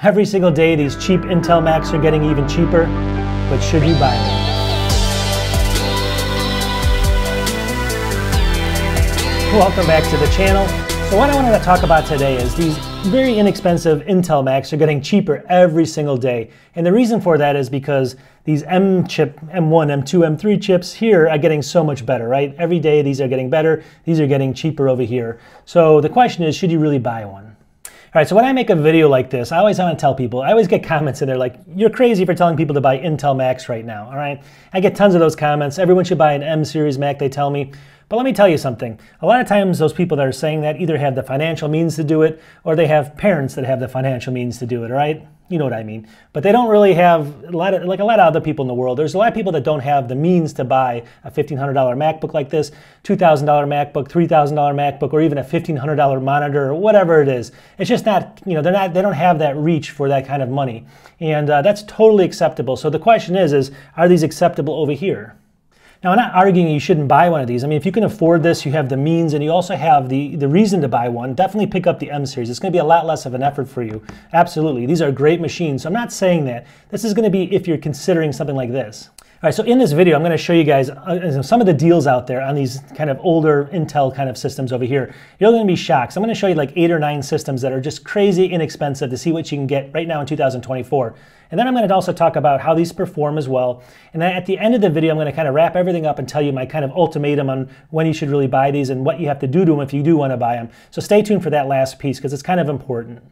Every single day, these cheap Intel Macs are getting even cheaper, but should you buy them? Welcome back to the channel. So what I wanted to talk about today is these very inexpensive Intel Macs are getting cheaper every single day. And the reason for that is because these M chip, M1, M2, M3 chips here are getting so much better, right? Every day these are getting better, these are getting cheaper over here. So the question is, should you really buy one? All right, so when I make a video like this, I always want to tell people, I always get comments in there like, you're crazy for telling people to buy Intel Macs right now, all right? I get tons of those comments. Everyone should buy an M series Mac, they tell me. But let me tell you something. A lot of times those people that are saying that either have the financial means to do it or they have parents that have the financial means to do it, right? You know what I mean. But they don't really have a lot of, like a lot of other people in the world. There's a lot of people that don't have the means to buy a $1,500 MacBook like this, $2,000 MacBook, $3,000 MacBook, or even a $1,500 monitor or whatever it is. It's just not, you know, they're not, they don't have that reach for that kind of money. And uh, that's totally acceptable. So the question is, is are these acceptable over here? Now, I'm not arguing you shouldn't buy one of these. I mean, if you can afford this, you have the means, and you also have the, the reason to buy one, definitely pick up the M series. It's going to be a lot less of an effort for you. Absolutely. These are great machines. So I'm not saying that. This is going to be if you're considering something like this. All right, so in this video, I'm going to show you guys uh, some of the deals out there on these kind of older Intel kind of systems over here. You're going to be shocked. So I'm going to show you like eight or nine systems that are just crazy inexpensive to see what you can get right now in 2024. And then I'm going to also talk about how these perform as well. And then at the end of the video, I'm going to kind of wrap everything up and tell you my kind of ultimatum on when you should really buy these and what you have to do to them if you do want to buy them. So stay tuned for that last piece because it's kind of important.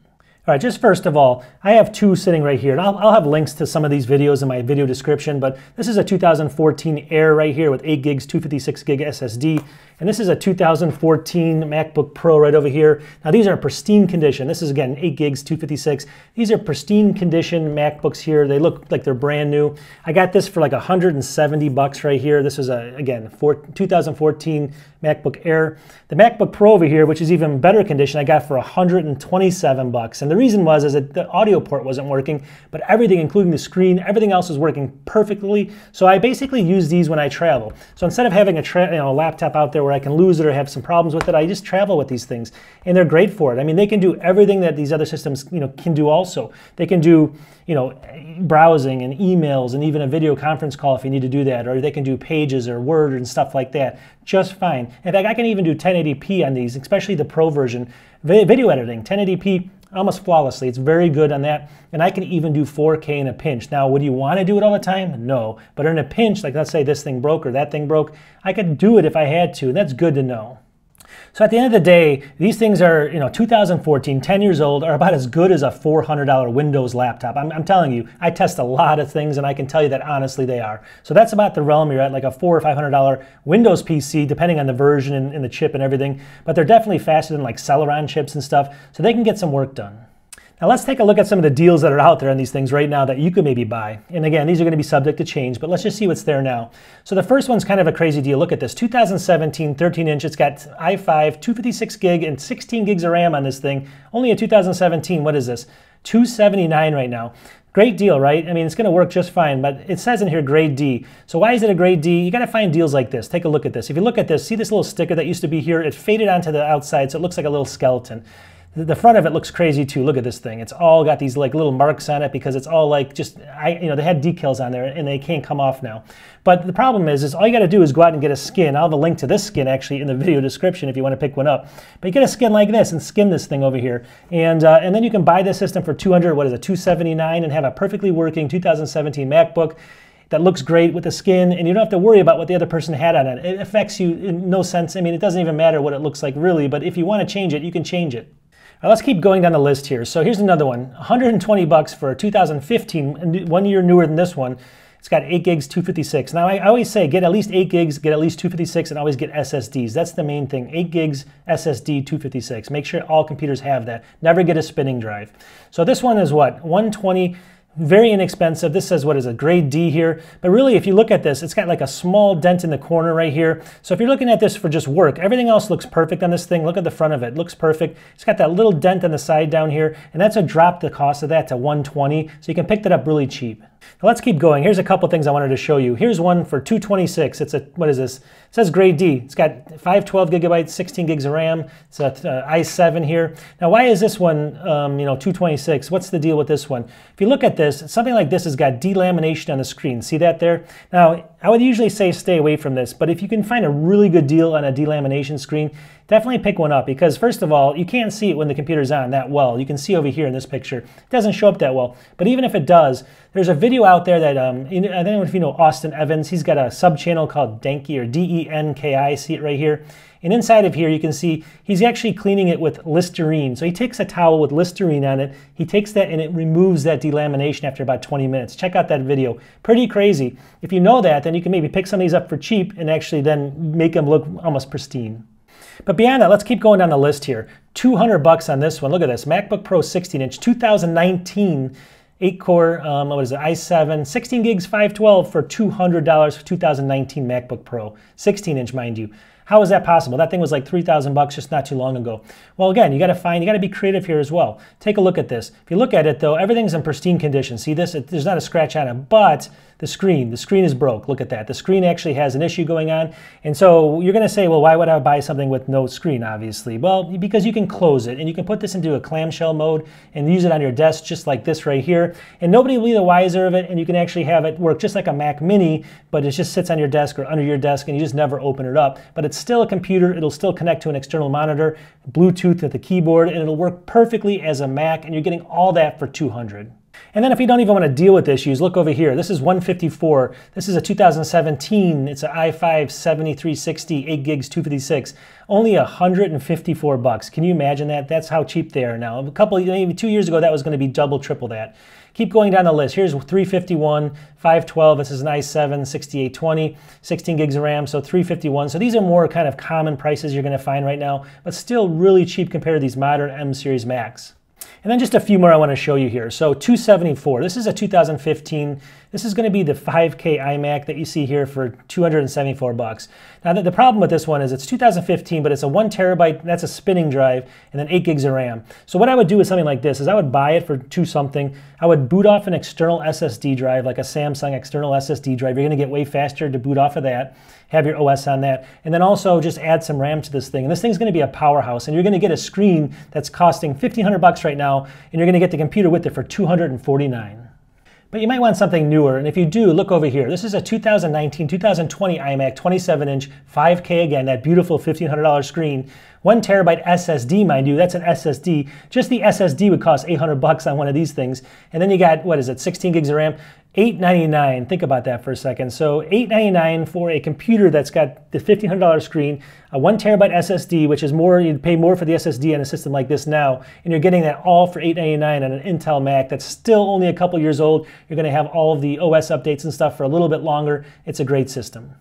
All right, just first of all, I have two sitting right here. And I'll, I'll, have links to some of these videos in my video description, but this is a 2014 Air right here with 8 gigs, 256 gig SSD. And this is a 2014 MacBook Pro right over here. Now these are pristine condition. This is again 8 gigs, 256. These are pristine condition MacBooks here. They look like they're brand new. I got this for like 170 bucks right here. This is a, again, 2014 MacBook Air. The MacBook Pro over here, which is even better condition, I got for 127 bucks. And the reason was is that the audio port wasn't working, but everything, including the screen, everything else was working perfectly. So I basically use these when I travel. So instead of having a you know, laptop out there where I can lose it or have some problems with it, I just travel with these things. And they're great for it. I mean, they can do everything that these other systems you know, can do also. They can do you know, browsing and emails and even a video conference call if you need to do that, or they can do pages or Word and stuff like that just fine. In fact, I can even do 1080p on these, especially the Pro version. Video editing, 1080p almost flawlessly. It's very good on that. And I can even do 4K in a pinch. Now, would you want to do it all the time? No. But in a pinch, like let's say this thing broke or that thing broke, I could do it if I had to. And that's good to know. So at the end of the day, these things are, you know, 2014, 10 years old, are about as good as a $400 Windows laptop. I'm, I'm, telling you, I test a lot of things and I can tell you that honestly they are. So that's about the realm you're at, like a four or $500 Windows PC, depending on the version and, and the chip and everything. But they're definitely faster than like Celeron chips and stuff, so they can get some work done. Now let's take a look at some of the deals that are out there on these things right now that you could maybe buy. And again, these are going to be subject to change, but let's just see what's there now. So the first one's kind of a crazy deal. Look at this, 2017 13 inch. It's got i5, 256 gig, and 16 gigs of RAM on this thing. Only a 2017. What is this? 279 right now. Great deal, right? I mean, it's going to work just fine, but it says in here grade D. So why is it a grade D? You got to find deals like this. Take a look at this. If you look at this, see this little sticker that used to be here? It faded onto the outside, so it looks like a little skeleton. The front of it looks crazy too. Look at this thing. It's all got these like little marks on it because it's all like just, I, you know, they had decals on there and they can't come off now. But the problem is, is all you got to do is go out and get a skin. I'll have a link to this skin actually in the video description if you want to pick one up. But you get a skin like this and skin this thing over here. And, uh, and then you can buy this system for 200, what is it, 279 and have a perfectly working 2017 MacBook that looks great with the skin and you don't have to worry about what the other person had on it. It affects you in no sense. I mean, it doesn't even matter what it looks like really, but if you want to change it, you can change it. Now let's keep going down the list here. So here's another one, 120 bucks for 2015, one year newer than this one. It's got 8 gigs, 256. Now I always say get at least 8 gigs, get at least 256, and always get SSDs. That's the main thing, 8 gigs, SSD, 256. Make sure all computers have that. Never get a spinning drive. So this one is what, 120 very inexpensive. This says what is a grade D here. But really, if you look at this, it's got like a small dent in the corner right here. So if you're looking at this for just work, everything else looks perfect on this thing. Look at the front of it. looks perfect. It's got that little dent on the side down here. And that's a drop the cost of that to 120. So you can pick that up really cheap. Now let's keep going. Here's a couple things I wanted to show you. Here's one for 226. It's a, what is this? It says grade D. It's got 512 gigabytes, 16 gigs of RAM. It's a uh, i7 here. Now why is this one, um, you know, 226? What's the deal with this one? If you look at this, something like this has got delamination on the screen. See that there? Now, I would usually say stay away from this, but if you can find a really good deal on a delamination screen, definitely pick one up because first of all, you can't see it when the computer's on that well. You can see over here in this picture. It doesn't show up that well. But even if it does, there's a video out there that, um, I don't know if you know Austin Evans. He's got a sub-channel called Denki or D-E-N-K-I. See it right here. And inside of here, you can see he's actually cleaning it with Listerine. So he takes a towel with Listerine on it. He takes that and it removes that delamination after about 20 minutes. Check out that video. Pretty crazy. If you know that, then you can maybe pick some of these up for cheap and actually then make them look almost pristine. But beyond that, let's keep going down the list here. 200 bucks on this one. Look at this, MacBook Pro 16 inch, 2019, 8 core, um, what is it, i7, 16 gigs, 512 for $200 for 2019 MacBook Pro, 16 inch, mind you. How is that possible? That thing was like 3,000 bucks just not too long ago. Well, again, you got to find, you got to be creative here as well. Take a look at this. If you look at it though, everything's in pristine condition. See this? It, there's not a scratch on it, but the screen, the screen is broke. Look at that. The screen actually has an issue going on. And so you're going to say, well, why would I buy something with no screen, obviously? Well, because you can close it and you can put this into a clamshell mode and use it on your desk just like this right here. And nobody will be the wiser of it. And you can actually have it work just like a Mac Mini, but it just sits on your desk or under your desk and you just never open it up. But it's still a computer. It'll still connect to an external monitor, Bluetooth at the keyboard, and it'll work perfectly as a Mac. And you're getting all that for 200. And then if you don't even want to deal with issues, look over here. This is 154. This is a 2017. It's an i5 7360, 8 gigs, 256. Only 154 bucks. Can you imagine that? That's how cheap they are now. A couple, maybe two years ago, that was going to be double, triple that. Keep going down the list. Here's 351, 512. This is an i7, 6820, 16 gigs of RAM, so 351. So these are more kind of common prices you're going to find right now, but still really cheap compared to these modern M series Macs. And then just a few more I want to show you here. So 274, this is a 2015. This is going to be the 5K iMac that you see here for 274 bucks. Now the, the problem with this one is it's 2015, but it's a one terabyte, that's a spinning drive, and then eight gigs of RAM. So what I would do with something like this is I would buy it for two something. I would boot off an external SSD drive, like a Samsung external SSD drive. You're going to get way faster to boot off of that have your OS on that, and then also just add some RAM to this thing. And this thing's going to be a powerhouse, and you're going to get a screen that's costing 1500 bucks right now, and you're going to get the computer with it for 249. But you might want something newer, and if you do, look over here. This is a 2019, 2020 iMac, 27 inch, 5K again, that beautiful $1,500 screen. One terabyte SSD, mind you, that's an SSD. Just the SSD would cost 800 bucks on one of these things. And then you got, what is it, 16 gigs of RAM? 899 think about that for a second. So 899 for a computer that's got the $1500 screen a one terabyte ssd which is more you'd pay more for the ssd on a system like this now and you're getting that all for 899 on an intel mac that's still only a couple years old. You're going to have all of the os updates and stuff for a little bit longer. It's a great system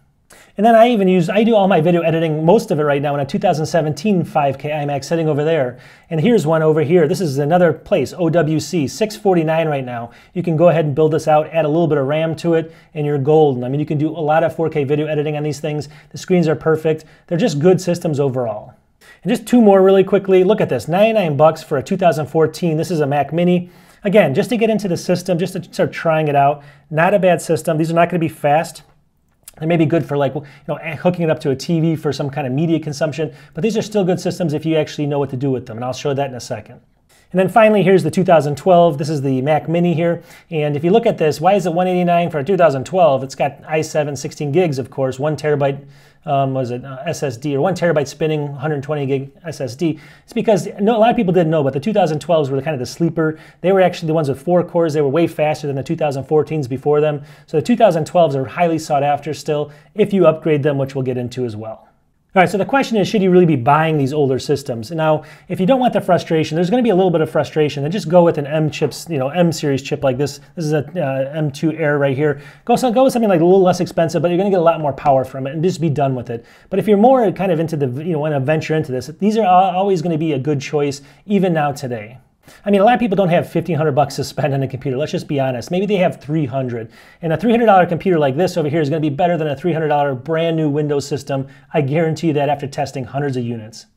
and then I even use, I do all my video editing, most of it right now in a 2017 5K iMac sitting over there. And here's one over here. This is another place, OWC, 649 right now. You can go ahead and build this out, add a little bit of RAM to it, and you're golden. I mean, you can do a lot of 4K video editing on these things. The screens are perfect. They're just good systems overall. And just two more really quickly. Look at this, 99 bucks for a 2014. This is a Mac Mini. Again, just to get into the system, just to start trying it out. Not a bad system. These are not going to be fast. They may be good for like you know eh, hooking it up to a TV for some kind of media consumption, but these are still good systems if you actually know what to do with them, and I'll show that in a second. And then finally, here's the 2012. This is the Mac Mini here. And if you look at this, why is it 189 for 2012? It's got i7 16 gigs, of course, one terabyte um, was it uh, SSD or one terabyte spinning 120 gig SSD. It's because no, a lot of people didn't know, but the 2012s were kind of the sleeper. They were actually the ones with four cores. They were way faster than the 2014s before them. So the 2012s are highly sought after still if you upgrade them, which we'll get into as well. All right, so the question is, should you really be buying these older systems? Now, if you don't want the frustration, there's going to be a little bit of frustration, then just go with an M chips, you know, M series chip like this. This is a uh, M2 Air right here. Go, so go with something like a little less expensive, but you're going to get a lot more power from it, and just be done with it. But if you're more kind of into the, you know, want to venture into this, these are always going to be a good choice, even now today. I mean, a lot of people don't have 1500 bucks to spend on a computer. Let's just be honest. Maybe they have 300. And a $300 computer like this over here is going to be better than a $300 brand new Windows system. I guarantee you that after testing hundreds of units.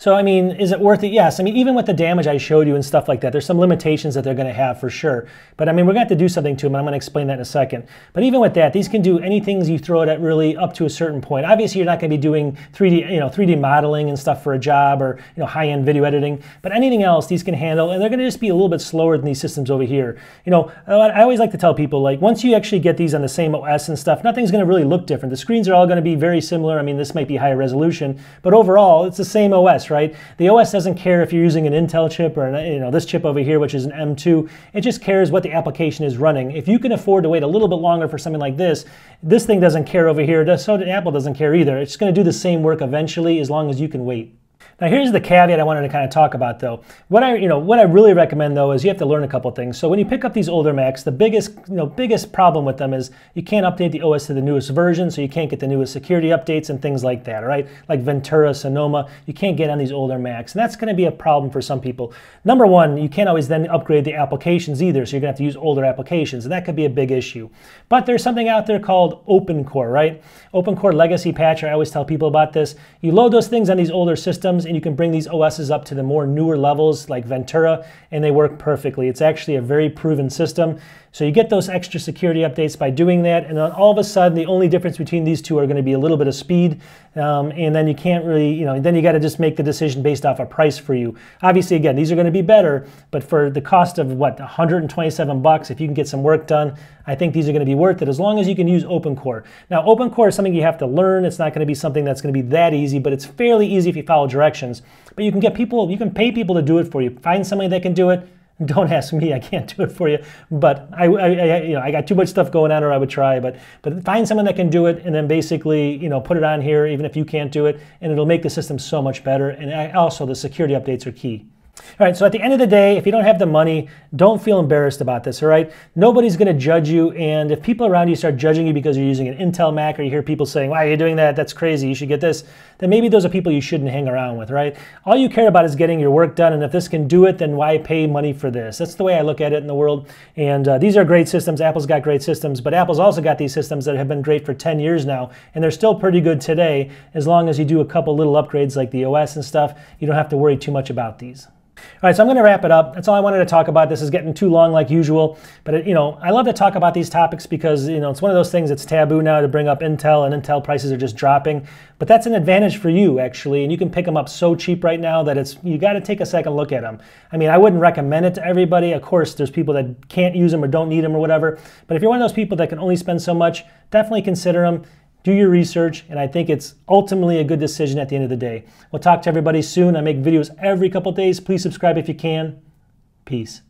So, I mean, is it worth it? Yes. I mean, even with the damage I showed you and stuff like that, there's some limitations that they're going to have for sure. But I mean, we're going to have to do something to them, and I'm going to explain that in a second. But even with that, these can do anything you throw it at really up to a certain point. Obviously, you're not going to be doing 3D, you know, 3D modeling and stuff for a job or, you know, high-end video editing. But anything else, these can handle, and they're going to just be a little bit slower than these systems over here. You know, uh, I always like to tell people, like, once you actually get these on the same OS and stuff, nothing's going to really look different. The screens are all going to be very similar. I mean, this might be higher resolution, but overall, it's the same OS, right? The OS doesn't care if you're using an Intel chip or an, you know this chip over here, which is an M2. It just cares what the application is running. If you can afford to wait a little bit longer for something like this, this thing doesn't care over here. So Apple doesn't care either. It's going to do the same work eventually as long as you can wait. Now here's the caveat I wanted to kind of talk about though. What I, you know, what I really recommend though is you have to learn a couple things. So when you pick up these older Macs, the biggest, you know, biggest problem with them is you can't update the OS to the newest version, so you can't get the newest security updates and things like that, right? Like Ventura, Sonoma, you can't get on these older Macs. And that's going to be a problem for some people. Number one, you can't always then upgrade the applications either, so you're going to have to use older applications, and that could be a big issue. But there's something out there called OpenCore, right? OpenCore Legacy Patcher, I always tell people about this. You load those things on these older systems and you can bring these OSs up to the more newer levels like Ventura and they work perfectly. It's actually a very proven system. So you get those extra security updates by doing that, and then all of a sudden the only difference between these two are going to be a little bit of speed, um, and then you can't really, you know, then you got to just make the decision based off a price for you. Obviously, again, these are going to be better, but for the cost of what 127 bucks, if you can get some work done, I think these are going to be worth it as long as you can use OpenCore. Now, OpenCore is something you have to learn. It's not going to be something that's going to be that easy, but it's fairly easy if you follow directions. But you can get people, you can pay people to do it for you. Find somebody that can do it don't ask me, I can't do it for you. But I, I, I, you know, I got too much stuff going on, or I would try. But but find someone that can do it, and then basically, you know, put it on here, even if you can't do it, and it'll make the system so much better. And also, the security updates are key. All right, so at the end of the day, if you don't have the money, don't feel embarrassed about this, all right? Nobody's going to judge you, and if people around you start judging you because you're using an Intel Mac or you hear people saying, why are you doing that? That's crazy, you should get this, then maybe those are people you shouldn't hang around with, right? All you care about is getting your work done, and if this can do it, then why pay money for this? That's the way I look at it in the world, and uh, these are great systems. Apple's got great systems, but Apple's also got these systems that have been great for 10 years now, and they're still pretty good today, as long as you do a couple little upgrades like the OS and stuff, you don't have to worry too much about these. All right, so I'm going to wrap it up. That's all I wanted to talk about. This is getting too long like usual, but it, you know, I love to talk about these topics because you know it's one of those things that's taboo now to bring up Intel, and Intel prices are just dropping. But that's an advantage for you actually, and you can pick them up so cheap right now that it's you got to take a second look at them. I mean, I wouldn't recommend it to everybody. Of course, there's people that can't use them or don't need them or whatever. But if you're one of those people that can only spend so much, definitely consider them do your research, and I think it's ultimately a good decision at the end of the day. We'll talk to everybody soon. I make videos every couple days. Please subscribe if you can. Peace.